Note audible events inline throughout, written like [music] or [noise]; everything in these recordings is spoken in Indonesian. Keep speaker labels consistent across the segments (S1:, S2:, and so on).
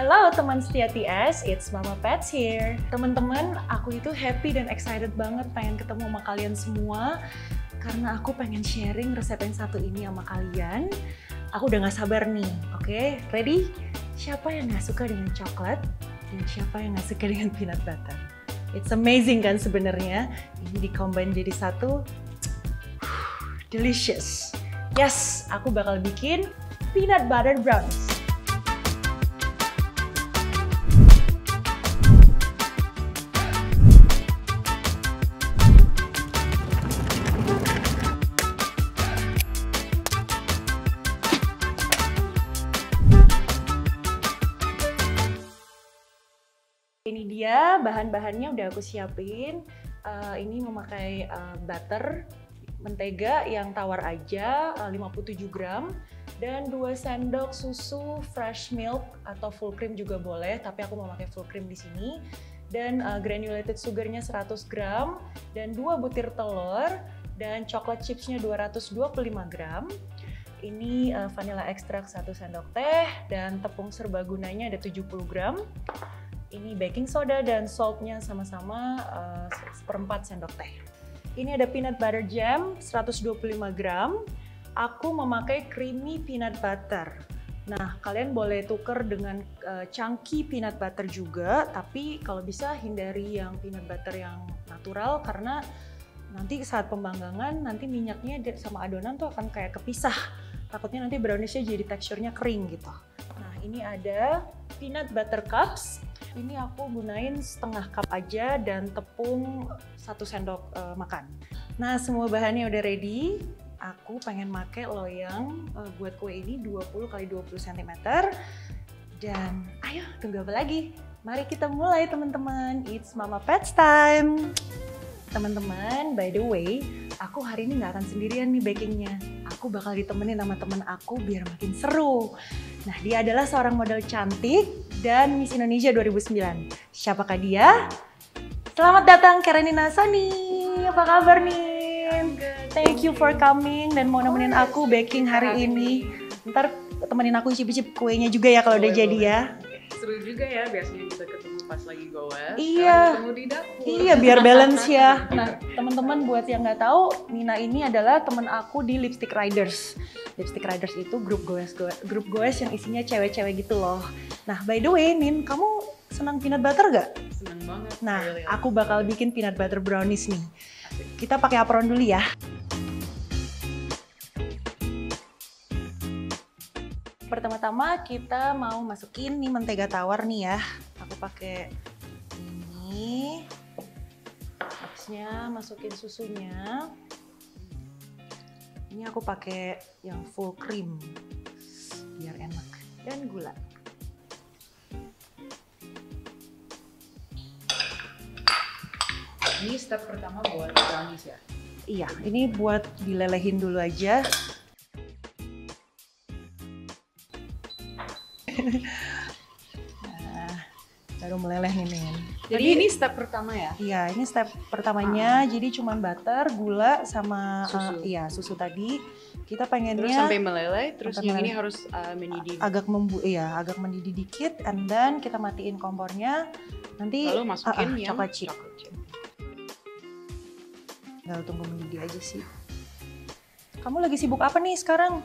S1: Hello teman setia TS, it's Mama Pets here. Teman-teman, aku itu happy dan excited banget pengen ketemu sama kalian semua karena aku pengen sharing resep yang satu ini sama kalian. Aku udah gak sabar nih, oke? Okay? Ready? Siapa yang gak suka dengan coklat dan siapa yang gak suka dengan peanut butter? It's amazing kan sebenarnya. Ini dikombin jadi satu. Delicious. Yes, aku bakal bikin peanut butter brownies. Bahan-bahannya udah aku siapin. Uh, ini memakai uh, butter, mentega yang tawar aja uh, 57 gram dan 2 sendok susu fresh milk atau full cream juga boleh, tapi aku mau pakai full cream di sini. Dan uh, granulated sugarnya 100 gram dan 2 butir telur dan coklat chipsnya 225 gram. Ini uh, vanilla ekstrak 1 sendok teh dan tepung serbagunanya ada 70 gram ini baking soda dan saltnya sama-sama uh, seperempat sendok teh. Ini ada peanut butter jam 125 gram. Aku memakai creamy peanut butter. Nah, kalian boleh tuker dengan uh, chunky peanut butter juga, tapi kalau bisa hindari yang peanut butter yang natural karena nanti saat pembanggangan nanti minyaknya sama adonan tuh akan kayak kepisah. Takutnya nanti browniesnya jadi teksturnya kering gitu. Nah, ini ada peanut butter cups ini aku gunain setengah cup aja dan tepung satu sendok uh, makan. Nah semua bahannya udah ready. Aku pengen make loyang uh, buat kue ini 20 kali 20 cm. Dan ayo tunggu apa lagi? Mari kita mulai teman-teman. It's Mama Pets time. Teman-teman, by the way, aku hari ini nggak akan sendirian nih bakingnya. Aku bakal ditemenin sama temen aku biar makin seru. Nah, dia adalah seorang model cantik dan Miss Indonesia 2009. Siapakah dia? Selamat datang Karenina Sani. Apa kabar nih? Thank you for coming dan mau nemenin aku baking hari ini. Ntar temenin aku icip-icip kuenya juga ya kalau udah jadi ya.
S2: Seru juga ya biasanya bisa pas lagi goes.
S1: Iya.
S2: di dapur.
S1: Iya, biar balance ya. Nah, teman-teman buat yang nggak tahu, Nina ini adalah teman aku di Lipstick Riders. Lipstick Riders itu grup goes, grup goes yang isinya cewek-cewek gitu loh. Nah, by the way, Nin, kamu senang peanut butter gak?
S2: Senang banget.
S1: Nah, aku bakal bikin peanut butter brownies nih. Kita pakai apron dulu ya. Pertama-tama kita mau masukin nih mentega tawar nih ya pakai ini. Habisnya masukin susunya. Ini aku pakai yang full cream biar enak. Dan gula.
S2: Ini step pertama buat brownies ya?
S1: Iya ini buat dilelehin dulu aja [laughs] baru meleleh nih Min.
S2: Jadi ini step pertama ya?
S1: Iya, ini step pertamanya. Ah. Jadi cuman butter, gula sama susu. Uh, iya, susu tadi. Kita pengennya
S2: terus sampai meleleh, terus yang meleleh. ini harus uh, mendidih.
S1: Agak membu iya, agak mendidih dikit and then kita matiin kompornya. Nanti
S2: lalu masukin uh, uh,
S1: yang coklat chip. Coklat chip. Tinggal tunggu mendidih aja sih. Kamu lagi sibuk apa nih sekarang?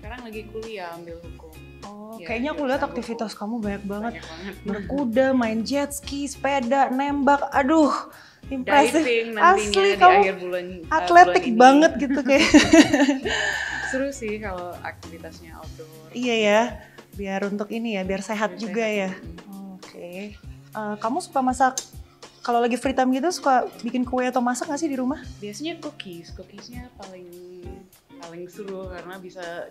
S2: Sekarang lagi kuliah ambil hukum.
S1: Oh, ya, kayaknya aku lihat aktivitas kamu banyak banget. Banyak Berkuda, main jet ski, sepeda, nembak. Aduh, impresif. Asli kamu
S2: akhir bulan,
S1: uh, atletik bulan banget gitu kayak. [laughs]
S2: Seru sih kalau aktivitasnya outdoor.
S1: Iya ya, biar untuk ini ya, biar sehat biar juga sehat. ya. Oke. Okay. Uh, kamu suka masak kalau lagi free time gitu suka bikin kue atau masak nggak sih di rumah?
S2: Biasanya cookies, cookiesnya paling paling seru karena bisa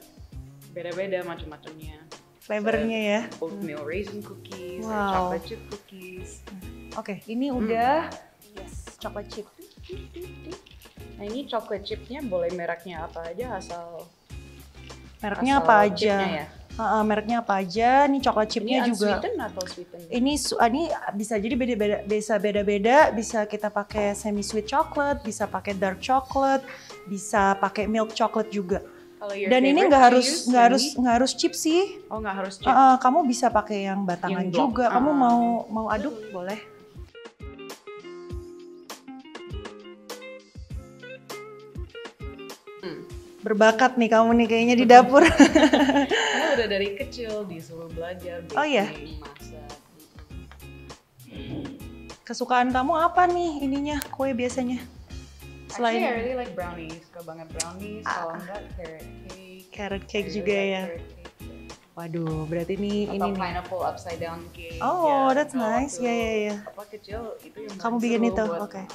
S2: beda-beda macam-macamnya.
S1: Flavornya ya.
S2: Oatmeal hmm. raisin cookies, wow. chocolate chip cookies.
S1: Oke, okay, ini hmm. udah yes, chocolate chip.
S2: Nah ini chocolate chipnya boleh mereknya apa aja asal
S1: mereknya asal apa aja? Ya? Uh, uh, mereknya apa aja? Nih coklat chipnya
S2: ini
S1: juga.
S2: Ini atau sweeten?
S1: Ini ini bisa jadi beda-beda, bisa beda-beda. Bisa kita pakai semi sweet chocolate, bisa pakai dark chocolate, bisa pakai milk chocolate juga. Dan ini nggak harus nggak harus nggak harus chip sih.
S2: Oh nggak harus chip.
S1: Uh, uh, kamu bisa pakai yang batangan
S2: Yang
S1: juga. Kamu
S2: Ah.
S1: mau mau aduk boleh.
S2: Hmm.
S1: Berbakat nih kamu nih kayaknya di dapur. [laughs]
S2: Karena udah dari [laughs] kecil disuruh belajar baking,
S1: Oh, iya?
S2: masak.
S1: Kesukaan kamu apa nih ininya kue biasanya?
S2: Actually, I
S1: Selain
S2: really like brownies. Suka banget brownies.
S1: Ah.
S2: Kalau enggak carrot cake.
S1: carrot cake
S2: really
S1: juga
S2: like
S1: ya.
S2: cake.
S1: Waduh, berarti nih
S2: Atau
S1: ini nih.
S2: pineapple upside down cake.
S1: Oh,
S2: Ya,
S1: that's nice. Ya, ya, ya.
S2: Apa kecil itu yang
S1: Kamu bikin itu? Oke.
S2: makan.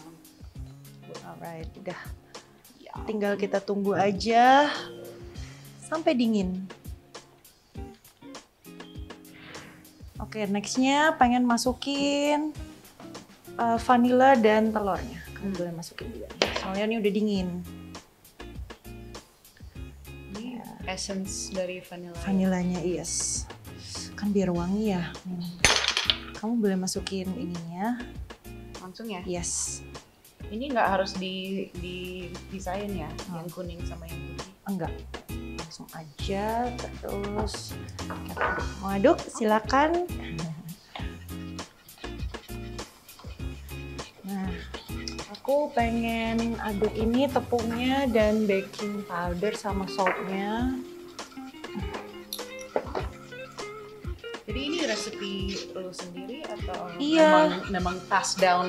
S1: Alright, udah.
S2: Ya.
S1: Tinggal kita tunggu aja sampai dingin. Oke, nextnya pengen masukin uh, vanilla dan telurnya. Kamu boleh masukin juga. Soalnya ini udah dingin.
S2: Ini essence dari vanilla.
S1: Vanilanya, yes. Kan biar wangi ya. Hmm. Kamu boleh masukin ininya.
S2: Langsung ya.
S1: Yes.
S2: Ini nggak harus di dipisahin ya,
S1: Hmm.
S2: yang kuning sama yang putih.
S1: Enggak. Langsung aja terus mau aduk silakan. Aku pengen aduk ini tepungnya dan baking powder sama saltnya.
S2: Jadi ini resepi lu sendiri atau
S1: Iya.
S2: memang, memang pass down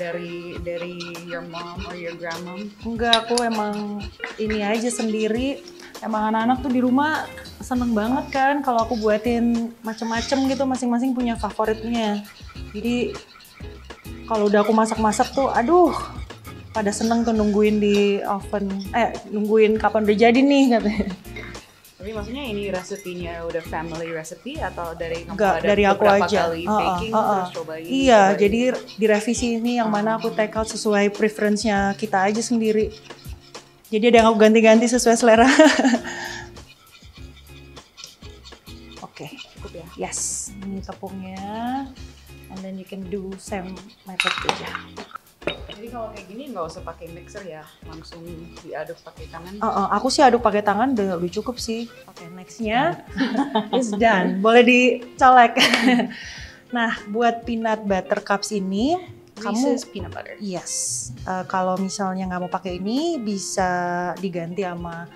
S2: dari dari your mom or your grandmom?
S1: Enggak, aku emang ini aja sendiri. Emang anak-anak tuh di rumah seneng banget kan kalau aku buatin macem-macem gitu masing-masing punya favoritnya. Jadi kalau udah aku masak-masak tuh, aduh, pada seneng tuh nungguin di oven. Eh, nungguin kapan udah jadi nih katanya.
S2: Tapi maksudnya ini resepinya udah family recipe atau dari kamu ada
S1: dari aku aja.
S2: kali
S1: Uh-uh,
S2: baking
S1: uh-uh.
S2: terus cobain?
S1: Iya,
S2: cobain.
S1: jadi direvisi ini yang mana aku take out sesuai preference-nya kita aja sendiri. Jadi ada yang aku ganti-ganti sesuai selera. [laughs] Oke.
S2: cukup ya.
S1: Yes, ini tepungnya. And then you can do same method aja.
S2: Jadi kalau kayak gini nggak usah pakai mixer ya, langsung diaduk pakai tangan.
S1: Uh, uh, aku sih aduk pakai tangan udah, udah cukup sih. Oke, nextnya is done. [laughs] Boleh dicolek. [laughs] nah, buat peanut butter cups ini, kamu
S2: Reese's peanut butter.
S1: yes. Uh, kalau misalnya nggak mau pakai ini, bisa diganti sama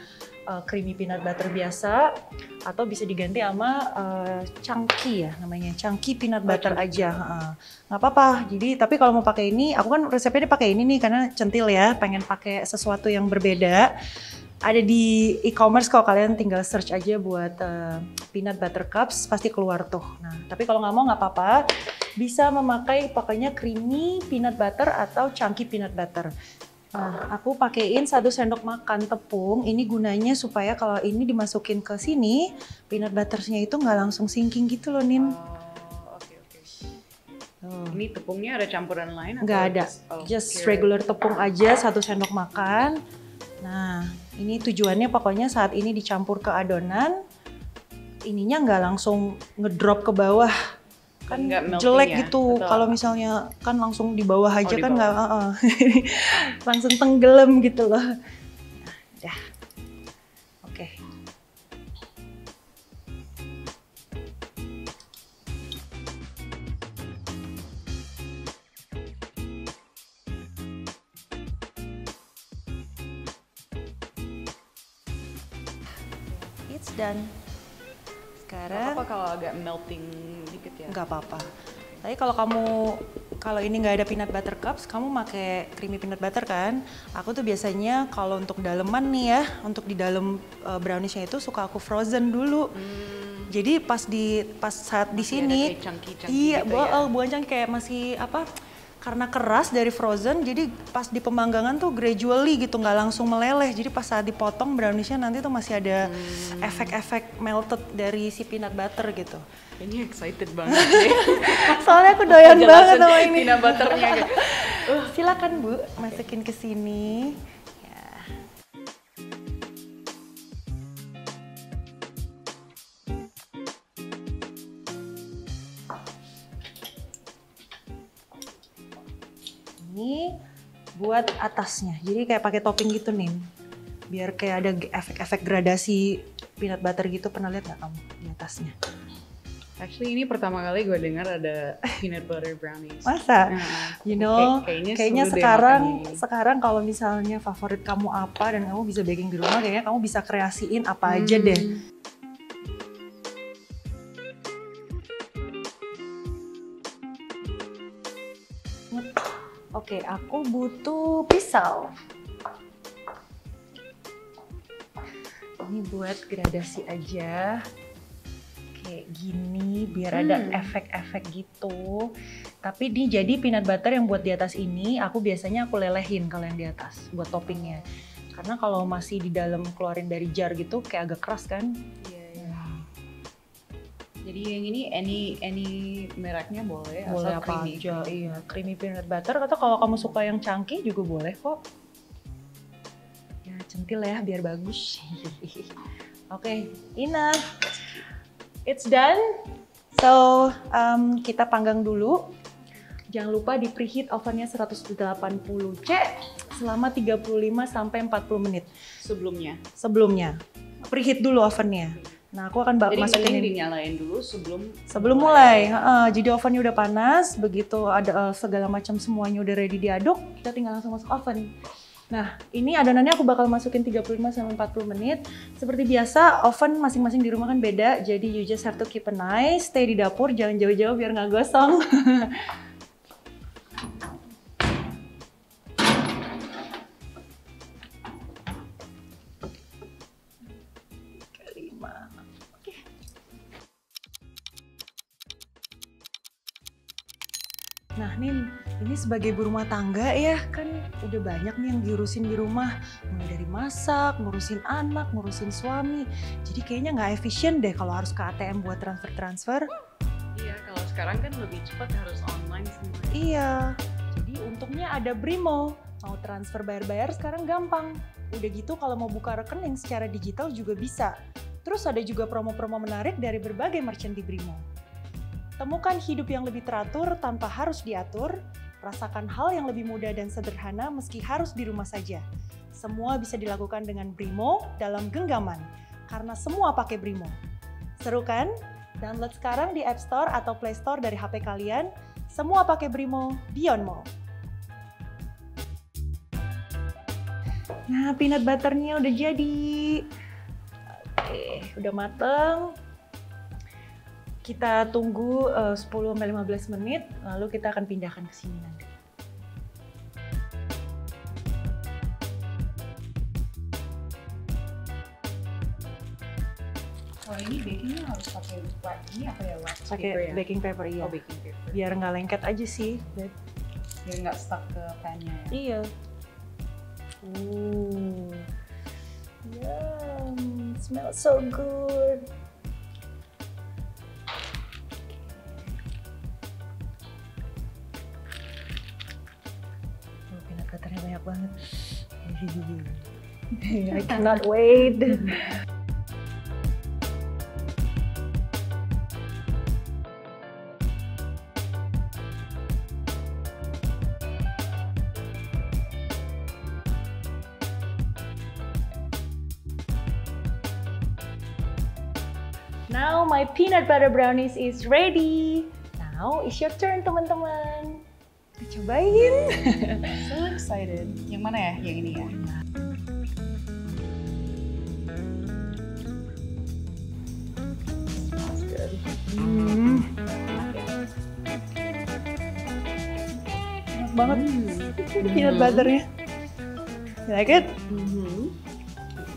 S1: uh, creamy peanut butter biasa, atau bisa diganti sama uh, chunky ya namanya, chunky peanut butter
S2: chunky.
S1: aja. Uh, nggak apa-apa. Jadi tapi kalau mau pakai ini, aku kan resepnya dipakai ini nih karena centil ya, pengen pakai sesuatu yang berbeda. Ada di e-commerce kalau kalian tinggal search aja buat uh, peanut butter cups pasti keluar tuh. Nah tapi kalau nggak mau nggak apa-apa, bisa memakai pokoknya creamy peanut butter atau chunky peanut butter. Nah, aku pakein satu sendok makan tepung. Ini gunanya supaya kalau ini dimasukin ke sini, peanut butternya itu nggak langsung sinking gitu loh, Nin.
S2: Oh, oke oke.
S1: Tuh.
S2: Ini tepungnya ada campuran lain?
S1: Nggak ada,
S2: oh,
S1: just regular tepung aja satu sendok makan. Nah, ini tujuannya pokoknya saat ini dicampur ke adonan, ininya nggak langsung ngedrop ke bawah. Kan
S2: Nggak melting
S1: jelek
S2: ya?
S1: gitu. Kalau misalnya kan langsung di bawah aja
S2: di
S1: kan nggak,
S2: bawah.
S1: uh-uh. [laughs] langsung tenggelam gitu loh. Udah. Oke. It's done. Sekarang
S2: apa kalau agak melting dikit ya?
S1: nggak apa-apa. Tapi kalau kamu kalau ini nggak ada peanut butter cups, kamu pakai creamy peanut butter kan? Aku tuh biasanya kalau untuk daleman nih ya, untuk di dalam uh, browniesnya itu suka aku frozen dulu.
S2: Hmm,
S1: Jadi pas di pas saat di
S2: Masih
S1: sini, iya,
S2: gitu
S1: bu-
S2: ya?
S1: oh, bukan kayak masih apa? Karena keras dari frozen, jadi pas di pemanggangan tuh gradually gitu, nggak langsung meleleh. Jadi pas saat dipotong browniesnya nanti tuh masih ada
S2: Hmm.
S1: efek-efek melted dari si peanut butter gitu.
S2: ini excited banget deh. [laughs]
S1: Soalnya aku doyan banget sama ini.
S2: Peanut butternya.
S1: Uh, [laughs] silakan Bu, masukin ke sini. Buat atasnya. Jadi kayak pakai topping gitu nih. biar kayak ada efek-efek gradasi peanut butter gitu pernah lihat nggak kamu di atasnya
S2: Actually ini pertama kali gue dengar ada peanut butter brownies.
S1: masa
S2: Nah,
S1: you know
S2: kayak-
S1: kayaknya
S2: deh
S1: sekarang sekarang kalau misalnya favorit kamu apa dan kamu bisa baking di rumah kayaknya kamu bisa kreasiin apa aja
S2: Hmm.
S1: deh Oke, aku butuh pisau. Ini buat gradasi aja. Kayak gini, biar ada
S2: Hmm.
S1: efek-efek gitu. Tapi ini jadi peanut butter yang buat di atas ini, aku biasanya aku lelehin kalau yang di atas buat toppingnya. Karena kalau masih di dalam keluarin dari jar gitu, kayak agak keras kan.
S2: Iya, iya. Jadi yang ini any any mereknya boleh,
S1: boleh
S2: asal
S1: apa
S2: creamy.
S1: aja, iya. Creamy peanut butter, atau kalau kamu suka yang chunky juga boleh kok. Ya centil ya, biar bagus. [laughs] Oke, enough. It's done. So, um, kita panggang dulu. Jangan lupa di preheat ovennya 180 C selama 35 sampai 40 menit
S2: Sebelumnya.
S1: sebelumnya. Preheat dulu ovennya. Nah, aku akan bak-
S2: Jadi
S1: masukin ini.
S2: dinyalain dulu sebelum
S1: Sebelum mulai, heeh, jadi ovennya udah panas, begitu ada eh, segala macam semuanya udah ready diaduk, kita tinggal langsung masuk oven. Nah, ini adonannya aku bakal masukin 35 sampai 40 menit. Seperti biasa, oven masing-masing di rumah kan beda, jadi you just have to keep an eye, stay di dapur, jangan jauh-jauh biar nggak gosong. [laughs] sebagai ibu rumah tangga ya kan udah banyak nih yang diurusin di rumah. Mulai dari masak, ngurusin anak, ngurusin suami. Jadi kayaknya nggak efisien deh kalau harus ke ATM buat transfer-transfer.
S2: Iya, kalau sekarang kan lebih cepat harus online semua.
S1: Iya, jadi untungnya ada Brimo. Mau transfer bayar-bayar sekarang gampang. Udah gitu kalau mau buka rekening secara digital juga bisa. Terus ada juga promo-promo menarik dari berbagai merchant di Brimo. Temukan hidup yang lebih teratur tanpa harus diatur. Rasakan hal yang lebih mudah dan sederhana meski harus di rumah saja. Semua bisa dilakukan dengan Brimo dalam genggaman. Karena semua pakai Brimo. Seru kan? Download sekarang di App Store atau Play Store dari HP kalian. Semua pakai Brimo, Beyond Mall. Nah, peanut butternya udah jadi. Oke, udah mateng. Kita tunggu eh, 10-15 menit, lalu kita akan pindahkan ke sini nanti.
S2: Kalau ini bakingnya harus pakai wax ini apa ya wax
S1: Pakai
S2: paper ya?
S1: baking paper iya.
S2: Oh, baking paper.
S1: Biar nggak lengket aja sih. Beb.
S2: Biar nggak stuck ke pan-nya ya.
S1: Iya. Ooh. Yum, smells so good. Banget. [laughs] I cannot wait. Now my peanut butter brownies is ready. Now it's your turn teman-teman. Cobain. [laughs]
S2: So excited. Yang mana ya? Yang ini ya?
S1: Hmm. Enak banget peanut butternya. You like it?
S2: Mhm.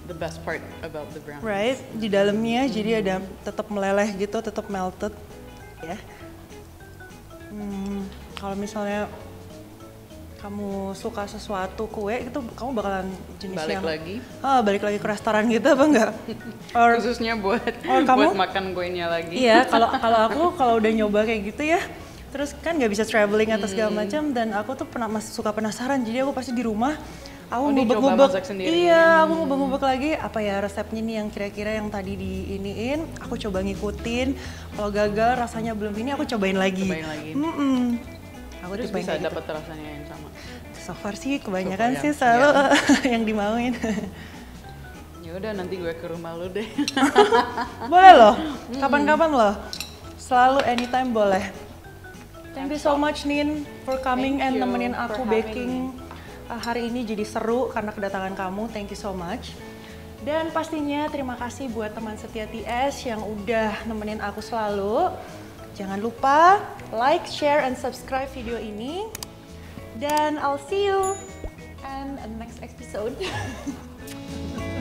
S2: The best part about the brownies.
S1: Right, di dalamnya jadi ada tetap meleleh gitu, tetap melted ya. Hmm, kalau misalnya kamu suka sesuatu kue itu kamu bakalan jenis
S2: Balik
S1: yang
S2: lagi.
S1: ah balik lagi ke restoran gitu apa enggak? Or
S2: Khususnya buat
S1: Oh, kamu?
S2: buat makan kuenya lagi.
S1: iya, [laughs] kalau kalau aku kalau udah nyoba kayak gitu ya, terus kan nggak bisa traveling atau segala
S2: Hmm.
S1: macam dan aku tuh pernah masih suka penasaran jadi aku pasti di rumah aku
S2: Oh,
S1: ngubek-ngubek iya
S2: Hmm.
S1: aku ngubek-ngubek lagi apa ya resepnya nih yang kira-kira yang tadi diiniin aku coba ngikutin kalau gagal rasanya belum ini aku cobain lagi
S2: Cobain lagi.
S1: Mm-mm. Aku
S2: Terus bisa
S1: gitu.
S2: dapat rasanya yang sama.
S1: so far sih kebanyakan
S2: So far,
S1: sih selalu [laughs] yang dimauin
S2: Ya udah nanti gue ke rumah lu deh. [laughs]
S1: Boleh loh, kapan-kapan loh. Selalu anytime boleh. Thank you so much Nin for coming
S2: Thank
S1: and nemenin aku baking uh, hari ini jadi seru karena kedatangan kamu. Thank you so much. Dan pastinya terima kasih buat teman setia TS yang udah nemenin aku selalu. Jangan lupa like, share, and subscribe video ini. Dan I'll see you in the next episode. [laughs]